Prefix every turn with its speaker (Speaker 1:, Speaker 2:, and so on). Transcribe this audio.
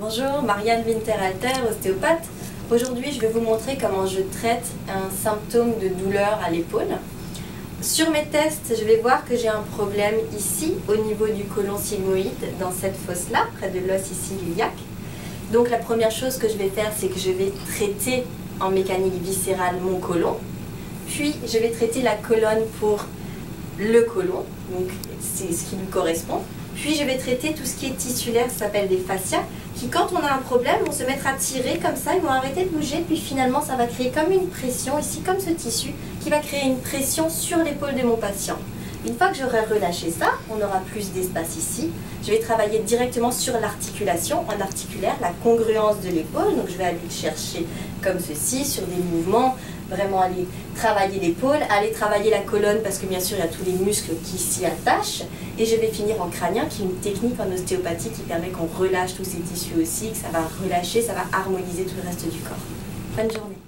Speaker 1: Bonjour, Marianne Winterhalter, ostéopathe. Aujourd'hui, je vais vous montrer comment je traite un symptôme de douleur à l'épaule. Sur mes tests, je vais voir que j'ai un problème ici, au niveau du côlon sigmoïde, dans cette fosse-là, près de l'os ici iliaque. Donc la première chose que je vais faire, c'est que je vais traiter en mécanique viscérale mon côlon. Puis, je vais traiter la colonne pour le côlon, donc c'est ce qui lui correspond. Puis je vais traiter tout ce qui est tissulaire, ça s'appelle des fascias, qui quand on a un problème vont se mettre à tirer comme ça, ils vont arrêter de bouger, puis finalement ça va créer comme une pression, ici comme ce tissu, qui va créer une pression sur l'épaule de mon patient. Une fois que j'aurai relâché ça, on aura plus d'espace ici. Je vais travailler directement sur l'articulation, en articulaire, la congruence de l'épaule. Donc je vais aller le chercher comme ceci, sur des mouvements, vraiment aller travailler l'épaule, aller travailler la colonne parce que bien sûr il y a tous les muscles qui s'y attachent. Et je vais finir en crânien qui est une technique en ostéopathie qui permet qu'on relâche tous ces tissus aussi, que ça va relâcher, ça va harmoniser tout le reste du corps. Bonne journée.